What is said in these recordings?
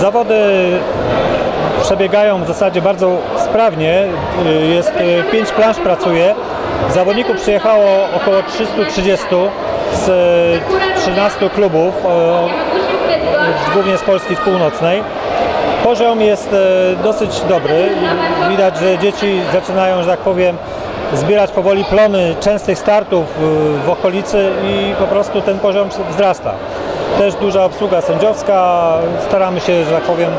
Zawody przebiegają w zasadzie bardzo sprawnie. Y, Jest y, pięć planż pracuje. Zawodników przyjechało około 330 z y, 13 klubów, y, głównie z Polski z północnej. Poziom jest dosyć dobry. Widać, że dzieci zaczynają, że tak powiem, zbierać powoli plony częstych startów w okolicy i po prostu ten poziom wzrasta. Też duża obsługa sędziowska. Staramy się, że tak powiem,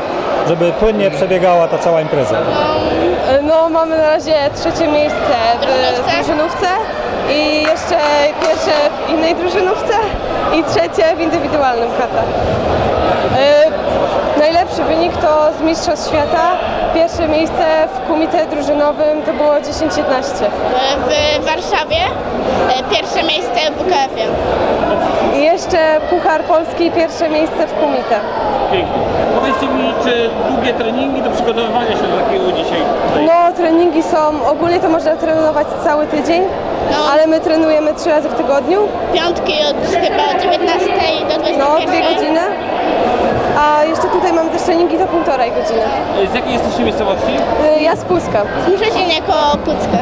żeby płynnie przebiegała ta cała impreza. No mamy na razie trzecie miejsce w Drużynówce? i jeszcze pierwsze w innej drużynówce i trzecie w indywidualnym kata. Najlepszy wynik to z Mistrzostw Świata. Pierwsze miejsce w kumite drużynowym to było 10-11. W Warszawie e, pierwsze miejsce w WKF-ie. I jeszcze Puchar Polski, pierwsze miejsce w kumite. Pięknie. Powiedzcie mi, czy długie treningi do przygotowywania się do takiego dzisiaj? No treningi są, ogólnie to można trenować cały tydzień, No. ale my trenujemy trzy razy w tygodniu. Piątki od chyba od 19 do 21. No, dwie godziny. A jeszcze tutaj mamy też treningi to półtorej godziny. Z jakiej jesteście miejscowości? Y, Ja z Puska. Mrzezinie koło Pucka.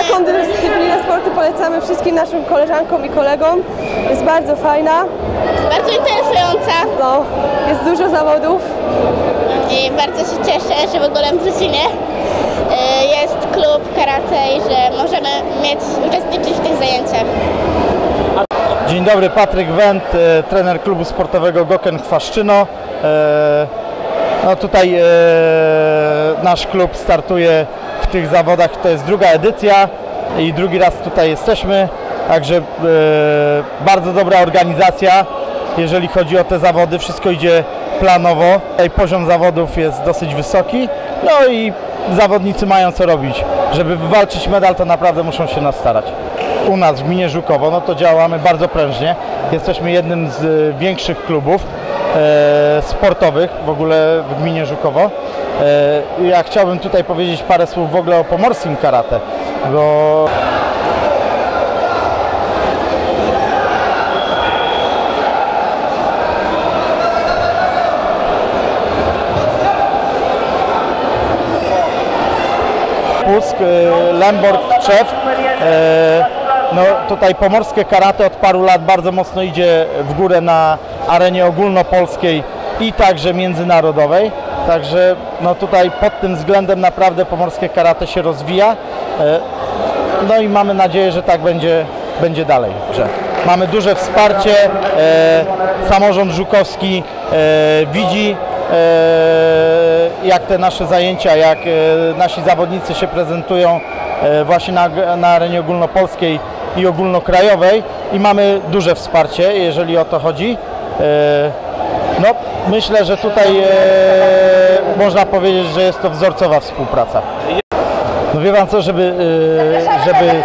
Taką dyscyplinę sportu polecamy wszystkim naszym koleżankom i kolegom. Jest bardzo fajna. Bardzo interesująca No, jest dużo zawodów. i bardzo się cieszę, że w ogóle w Mrzezinie e, jest klub karate i że możemy mieć, uczestniczyć w tych zajęciach. Dzień dobry, Patryk Wendt, e, trener klubu sportowego Goken Chwaszczyno. E, No tutaj e, nasz klub startuje w tych zawodach, to jest druga edycja i drugi raz tutaj jesteśmy, także bardzo dobra organizacja, jeżeli chodzi o te zawody, wszystko idzie planowo. Poziom zawodów jest dosyć wysoki, no i zawodnicy mają co robić. Żeby wywalczyć medal, to naprawdę muszą się nastarać u nas w gminie Żukowo, no to działamy bardzo prężnie. Jesteśmy jednym z y, większych klubów e, sportowych w ogóle w gminie Żukowo. E, ja chciałbym tutaj powiedzieć parę słów w ogóle o pomorskim karate, bo Pusk, e, Lemborg, Trzew. No tutaj pomorskie karate od paru lat bardzo mocno idzie w górę na arenie ogólnopolskiej i także międzynarodowej. Także no tutaj pod tym względem naprawdę pomorskie karate się rozwija. E, No i mamy nadzieję, że tak będzie, będzie dalej. Że mamy duże wsparcie. E, samorząd Żukowski e, widzi jak te nasze zajęcia, jak e, nasi zawodnicy się prezentują e, właśnie na, na arenie ogólnopolskiej i ogólnokrajowej i mamy duże wsparcie, jeżeli o to chodzi. E, No, myślę, że tutaj e, można powiedzieć, że jest to wzorcowa współpraca. No wie Pan co, żeby, e, żeby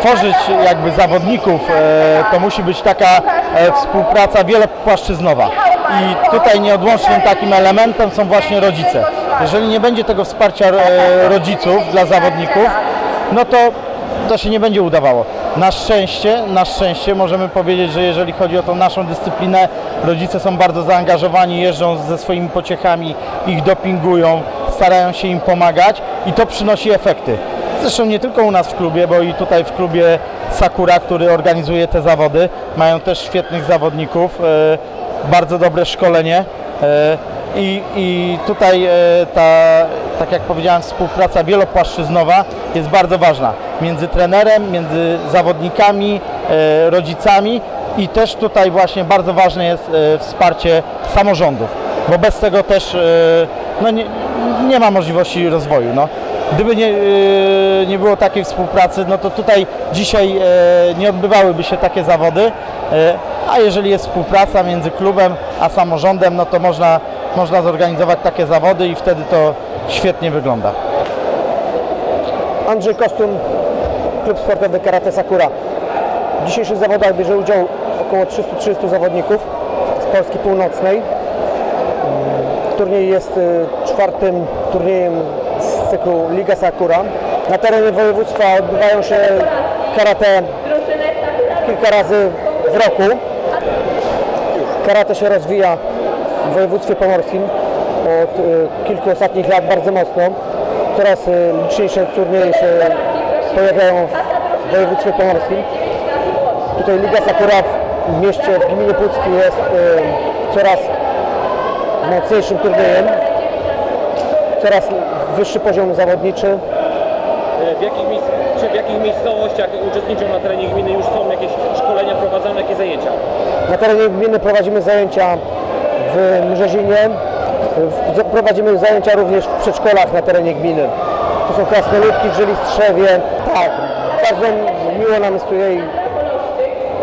tworzyć jakby zawodników, e, to musi być taka e, współpraca wielopłaszczyznowa. I tutaj nieodłącznym takim elementem są właśnie rodzice. Jeżeli nie będzie tego wsparcia e, rodziców dla zawodników, no to to się nie będzie udawało. Na szczęście, na szczęście możemy powiedzieć, że jeżeli chodzi o tą naszą dyscyplinę, rodzice są bardzo zaangażowani, jeżdżą ze swoimi pociechami, ich dopingują, starają się im pomagać i to przynosi efekty. Zresztą nie tylko u nas w klubie, bo i tutaj w klubie Sakura, który organizuje te zawody, mają też świetnych zawodników, e, bardzo dobre szkolenie. e, I, I tutaj e, ta, tak jak powiedziałem, współpraca wielopłaszczyznowa jest bardzo ważna między trenerem, między zawodnikami, e, rodzicami i też tutaj właśnie bardzo ważne jest wsparcie samorządów, bo bez tego też no nie, nie ma możliwości rozwoju. No. Gdyby nie, nie było takiej współpracy, no to tutaj dzisiaj nie odbywałyby się takie zawody, a jeżeli jest współpraca między klubem a samorządem, no to można, można zorganizować takie zawody i wtedy to świetnie wygląda. Andrzej Kostun, klub sportowy Karate Sakura. W dzisiejszych zawodach bierze udział około 330 zawodników z Polski Północnej. Turniej jest y, czwartym turniejem z cyklu Liga Sakura. Na terenie województwa odbywają się karate kilka razy w roku. Karate się rozwija w województwie pomorskim od e, kilku ostatnich lat bardzo mocno. Coraz e, liczniejsze turnieje się pojawiają w województwie pomorskim. Tutaj Liga Sakura w mieście, w gminie Pucki jest e, coraz mocniejszym turniejem. Coraz wyższy poziom zawodniczy. E, W jakich, czy w jakich miejscowościach uczestniczą na terenie gminy już są jakieś szkolenia prowadzone, jakie zajęcia? Na terenie gminy prowadzimy zajęcia w Mrzezinie, prowadzimy zajęcia również w przedszkolach na terenie gminy. To są krasnoludki w Żylistrzewie. Tak, bardzo miło nam jest tutaj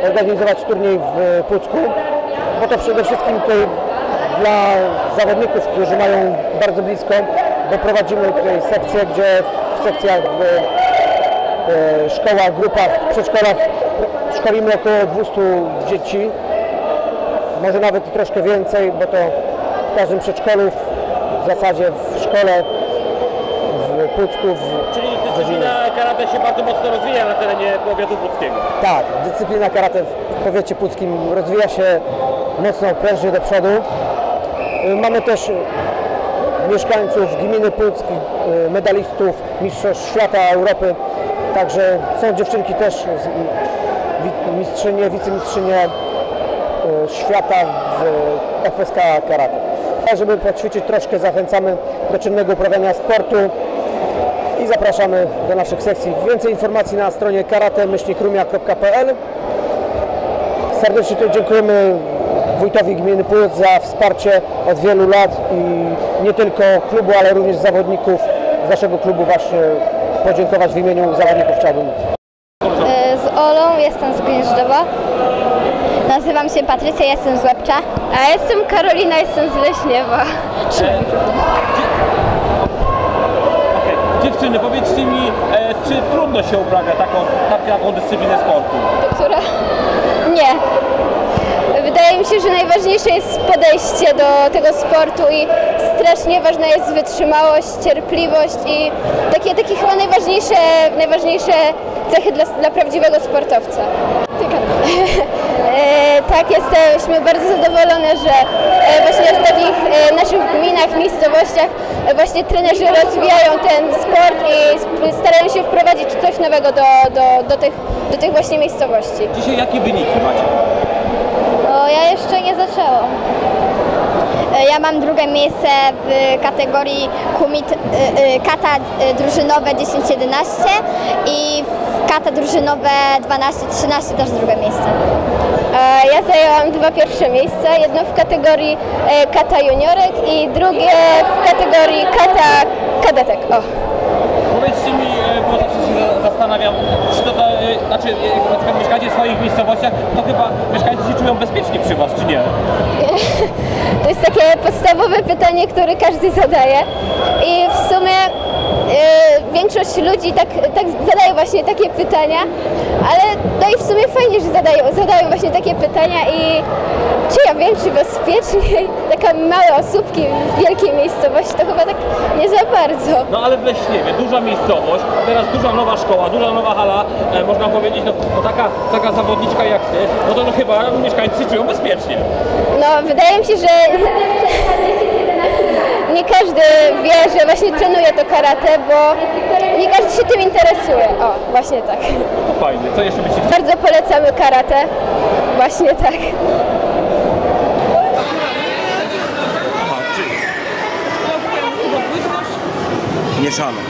organizować turniej w Pucku, bo to przede wszystkim tutaj dla zawodników, którzy mają bardzo blisko, bo prowadzimy tutaj sekcje, gdzie sekcjach w e, szkołach, grupach, przedszkolach szkolimy około 200 dzieci, może nawet troszkę więcej, bo to w każdym przedszkolu, w zasadzie w szkole, w Pucku, w Czyli dyscyplina karate się bardzo mocno rozwija na terenie powiatu puckiego. Tak, dyscyplina karate w powiecie puckim rozwija się mocno prężnie do przodu. Y, Mamy też mieszkańców gminy Puck, y, medalistów, mistrzostw świata, Europy. Także są dziewczynki też, mistrzynie, wicemistrzynie y, świata w FSK Karate. A Żeby poćwiczyć troszkę zachęcamy do czynnego uprawiania sportu i zapraszamy do naszych sekcji. Więcej informacji na stronie karate-rumia.pl Serdecznie dziękujemy wójtowi gminy Puc za wsparcie od wielu lat i nie tylko klubu, ale również zawodników z naszego klubu właśnie podziękować w imieniu zawodników chciałbym. E, Z Olą, jestem z Gnieżdowa. Nazywam się Patrycja, jestem z Łebcza. A jestem Karolina, jestem z Leśniewa. Dziewczyny, powiedzcie mi, e, czy trudno się uprawia taką, tak, taką dyscyplinę sportu? Która? Nie. Wydaje mi się, że najważniejsze jest podejście do tego sportu i strasznie ważna jest wytrzymałość, cierpliwość i takie, takie chyba najważniejsze, najważniejsze cechy dla, dla prawdziwego sportowca. E, tak, jesteśmy bardzo zadowolone, że e, właśnie w takich e, naszych gminach, miejscowościach właśnie trenerzy rozwijają ten sport i starają się wprowadzić coś nowego do, do, do, tych, do tych właśnie miejscowości. Dzisiaj jakie wyniki macie? O, ja jeszcze nie zaczęłam. E, Ja mam drugie miejsce w kategorii kumit, y, y, kata drużynowe 10-11 i w kata drużynowe 12-13 też drugie miejsce. E, Ja zajęłam dwa pierwsze miejsca, jedno w kategorii e, kata juniorek i drugie w kategorii kata kadetek. O. Powiedzcie mi, e, bo zawsze się za- zastanawiam, to, to e, e, jak na przykład mieszkacie w swoich miejscowościach, to chyba mieszkańcy się czują bezpiecznie przy Was, czy nie? To jest takie podstawowe pytanie, które każdy zadaje. I w sumie e, większość ludzi tak, tak zadaje właśnie takie pytania, ale no i w sumie fajnie, że zadają, zadają właśnie takie pytania i czy ja wiem, czy bezpiecznie taka małe osóbki w wielkiej miejscowości, to chyba tak nie za bardzo. No ale w Leśniewie, duża miejscowość, teraz duża nowa szkoła, duża nowa hala, e, można powiedzieć, no, no taka, taka zawodniczka jak Ty, no to no, chyba mieszkańcy czują bezpiecznie. No, wydaje mi się, że nie każdy wie, że właśnie trenuje to karate, bo nie każdy się tym interesuje. O, właśnie tak. To fajnie, co jeszcze byście Bardzo polecamy karate. Właśnie tak. Mieszane.